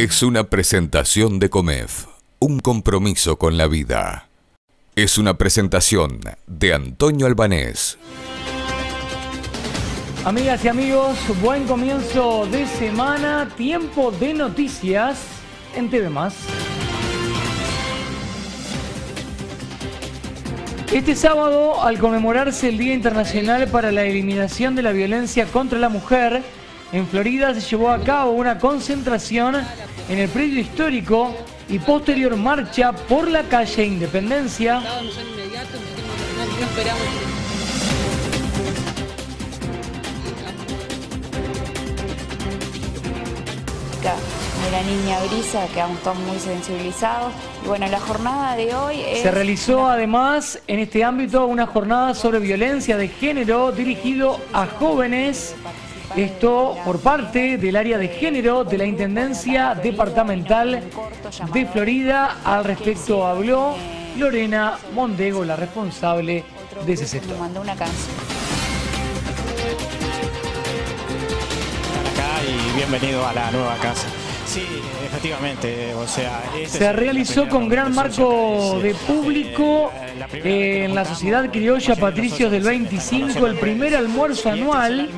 Es una presentación de Comef, un compromiso con la vida. Es una presentación de Antonio Albanés. Amigas y amigos, buen comienzo de semana, tiempo de noticias en TV Este sábado, al conmemorarse el Día Internacional para la Eliminación de la Violencia contra la Mujer, en Florida se llevó a cabo una concentración en el predio histórico y posterior marcha por la calle Independencia. de la niña Brisa, quedamos todos muy sensibilizados. Y bueno, la jornada de hoy Se realizó además en este ámbito una jornada sobre violencia de género dirigido a jóvenes esto por parte del área de género de la Intendencia Departamental de Florida. Al respecto habló Lorena Mondego, la responsable de ese sector. Bienvenido a la nueva casa. Sí, efectivamente, o sea... Este Se realizó con gran marco de público eh, en la Sociedad Criolla Patricios del 25 el primer almuerzo anual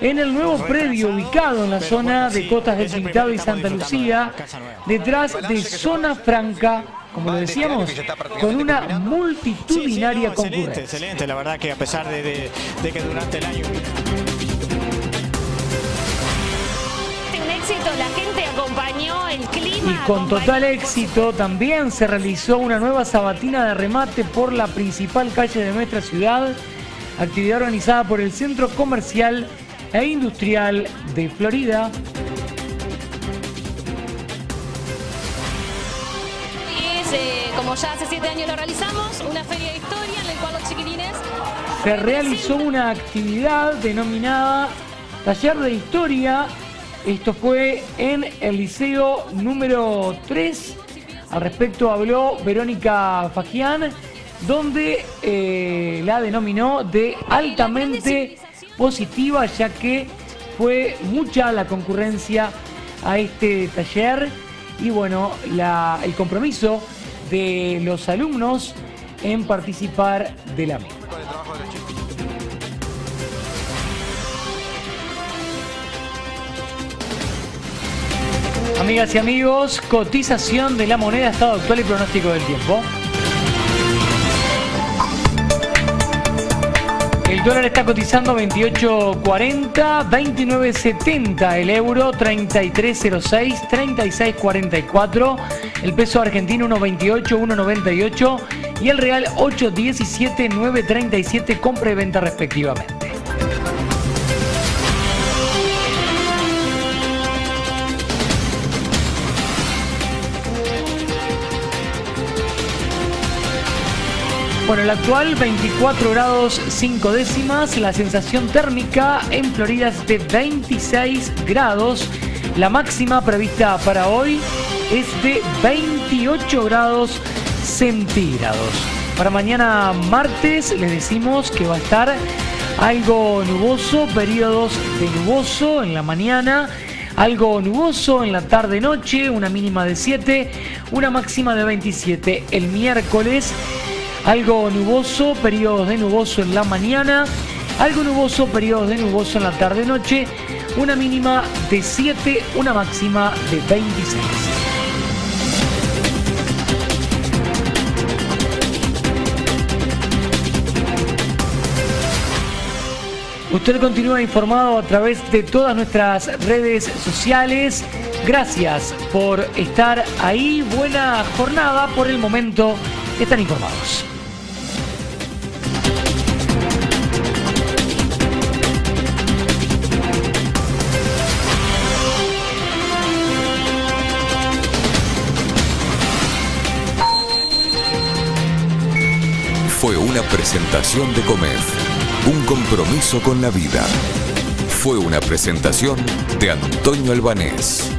en el nuevo predio ubicado en la zona de Cotas del Pintado y Santa Lucía, detrás de Zona Franca como lo decíamos, con una multitudinaria concurrencia. Excelente, la verdad que a pesar de, de que durante el año... éxito, la gente acompañó el clima. Y con total éxito también se realizó una nueva sabatina de remate por la principal calle de nuestra ciudad, actividad organizada por el Centro Comercial e Industrial de Florida. Eh, como ya hace siete años lo realizamos, una feria de historia en la cual los chiquilines... Se realizó una actividad denominada Taller de Historia esto fue en el liceo número 3. Al respecto habló Verónica Fagián, donde eh, la denominó de altamente positiva, ya que fue mucha la concurrencia a este taller y bueno, el compromiso de los alumnos en participar de la misma. Amigas y amigos, cotización de la moneda, estado actual y pronóstico del tiempo. El dólar está cotizando 28.40, 29.70 el euro, 33.06, 36.44, el peso argentino 1.28, 1.98 y el real 8.17, 9.37 compra y venta respectivamente. Bueno, el actual 24 grados 5 décimas, la sensación térmica en Florida es de 26 grados, la máxima prevista para hoy es de 28 grados centígrados. Para mañana martes les decimos que va a estar algo nuboso, periodos de nuboso en la mañana, algo nuboso en la tarde-noche, una mínima de 7, una máxima de 27. El miércoles algo nuboso, periodos de nuboso en la mañana. Algo nuboso, periodos de nuboso en la tarde-noche. Una mínima de 7, una máxima de 26. Usted continúa informado a través de todas nuestras redes sociales. Gracias por estar ahí. Buena jornada. Por el momento están informados. Fue una presentación de Comef, un compromiso con la vida. Fue una presentación de Antonio Albanés.